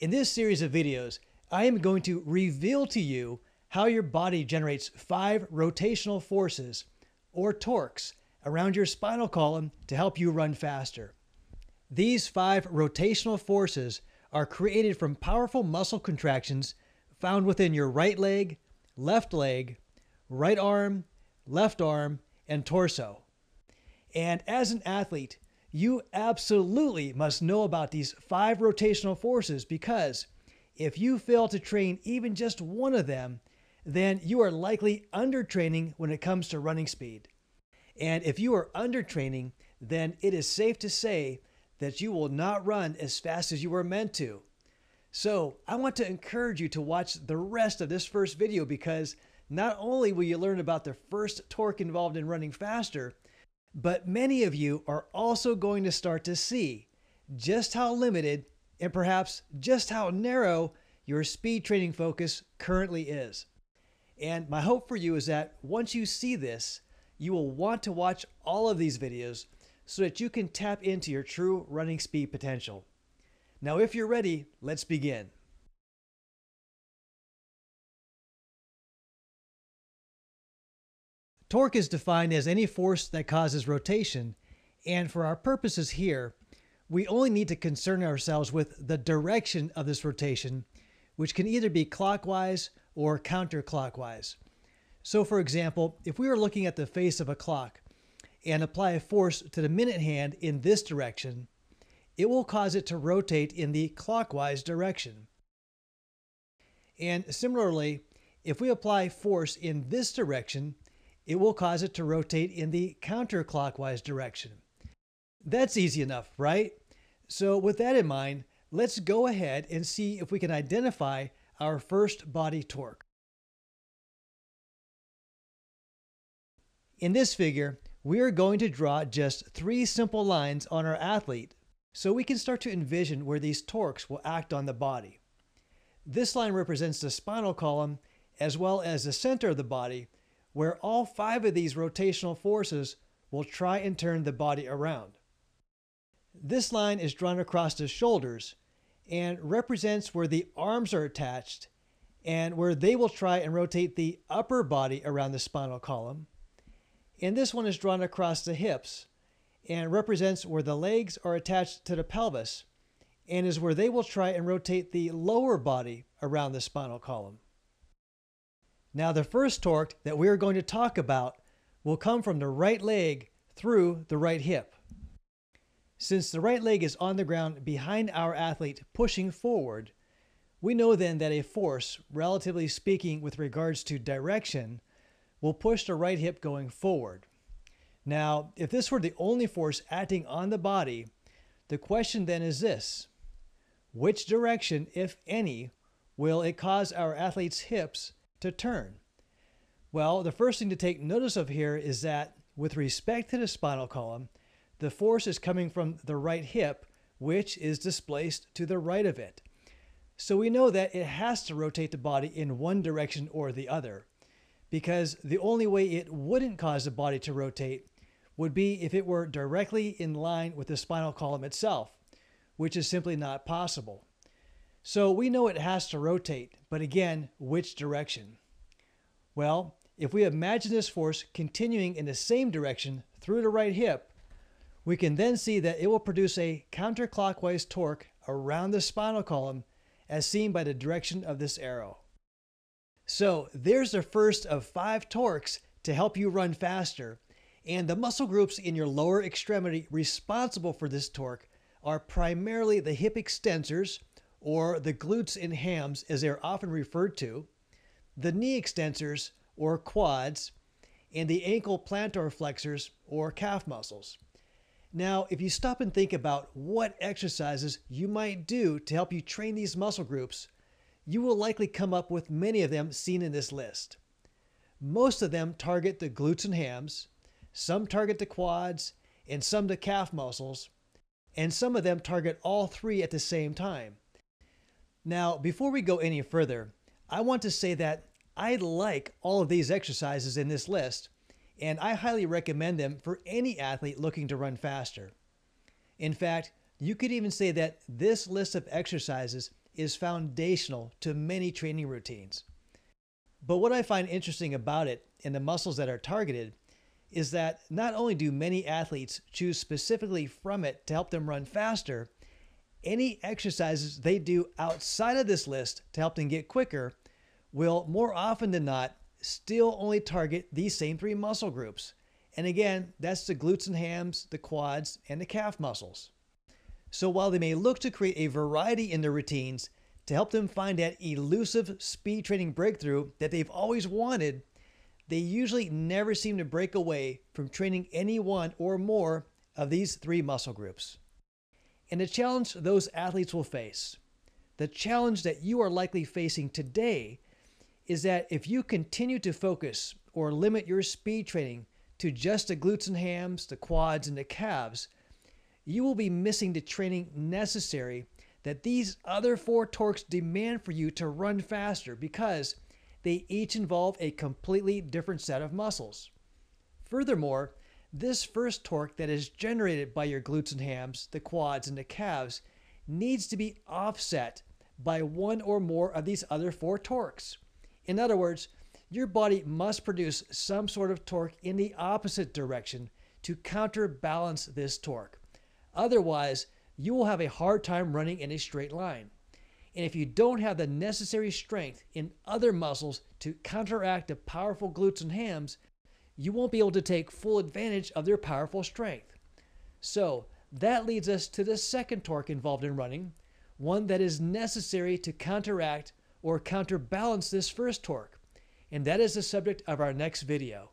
In this series of videos, I am going to reveal to you how your body generates five rotational forces, or torques, around your spinal column to help you run faster. These five rotational forces are created from powerful muscle contractions found within your right leg, left leg, right arm, left arm, and torso. And as an athlete, you absolutely must know about these five rotational forces because if you fail to train even just one of them, then you are likely undertraining when it comes to running speed. And if you are undertraining, then it is safe to say that you will not run as fast as you were meant to. So I want to encourage you to watch the rest of this first video because not only will you learn about the first torque involved in running faster, but many of you are also going to start to see just how limited and perhaps just how narrow your speed training focus currently is. And my hope for you is that once you see this, you will want to watch all of these videos so that you can tap into your true running speed potential. Now, if you're ready, let's begin. Torque is defined as any force that causes rotation, and for our purposes here, we only need to concern ourselves with the direction of this rotation, which can either be clockwise or counterclockwise. So for example, if we were looking at the face of a clock and apply a force to the minute hand in this direction, it will cause it to rotate in the clockwise direction. And similarly, if we apply force in this direction, it will cause it to rotate in the counterclockwise direction. That's easy enough, right? So with that in mind, let's go ahead and see if we can identify our first body torque. In this figure, we are going to draw just three simple lines on our athlete so we can start to envision where these torques will act on the body. This line represents the spinal column as well as the center of the body where all five of these rotational forces will try and turn the body around. This line is drawn across the shoulders and represents where the arms are attached and where they will try and rotate the upper body around the spinal column. And this one is drawn across the hips and represents where the legs are attached to the pelvis and is where they will try and rotate the lower body around the spinal column. Now the first torque that we are going to talk about will come from the right leg through the right hip. Since the right leg is on the ground behind our athlete pushing forward, we know then that a force, relatively speaking with regards to direction, will push the right hip going forward. Now, if this were the only force acting on the body, the question then is this. Which direction, if any, will it cause our athlete's hips to turn? Well, the first thing to take notice of here is that with respect to the spinal column, the force is coming from the right hip, which is displaced to the right of it. So we know that it has to rotate the body in one direction or the other, because the only way it wouldn't cause the body to rotate would be if it were directly in line with the spinal column itself, which is simply not possible. So we know it has to rotate, but again, which direction? Well, if we imagine this force continuing in the same direction through the right hip, we can then see that it will produce a counterclockwise torque around the spinal column as seen by the direction of this arrow. So there's the first of five torques to help you run faster. And the muscle groups in your lower extremity responsible for this torque are primarily the hip extensors, or the glutes and hams as they are often referred to, the knee extensors or quads, and the ankle plantar flexors or calf muscles. Now, if you stop and think about what exercises you might do to help you train these muscle groups, you will likely come up with many of them seen in this list. Most of them target the glutes and hams, some target the quads, and some the calf muscles, and some of them target all three at the same time. Now, before we go any further, I want to say that I like all of these exercises in this list, and I highly recommend them for any athlete looking to run faster. In fact, you could even say that this list of exercises is foundational to many training routines. But what I find interesting about it and the muscles that are targeted is that not only do many athletes choose specifically from it to help them run faster, any exercises they do outside of this list to help them get quicker will more often than not still only target these same three muscle groups. And again, that's the glutes and hams, the quads, and the calf muscles. So while they may look to create a variety in their routines to help them find that elusive speed training breakthrough that they've always wanted, they usually never seem to break away from training any one or more of these three muscle groups. And the challenge those athletes will face, the challenge that you are likely facing today, is that if you continue to focus or limit your speed training to just the glutes and hams, the quads, and the calves, you will be missing the training necessary that these other four torques demand for you to run faster because they each involve a completely different set of muscles. Furthermore, this first torque that is generated by your glutes and hams, the quads, and the calves needs to be offset by one or more of these other four torques. In other words, your body must produce some sort of torque in the opposite direction to counterbalance this torque. Otherwise, you will have a hard time running in a straight line. And if you don't have the necessary strength in other muscles to counteract the powerful glutes and hams, you won't be able to take full advantage of their powerful strength. So, that leads us to the second torque involved in running, one that is necessary to counteract or counterbalance this first torque. And that is the subject of our next video.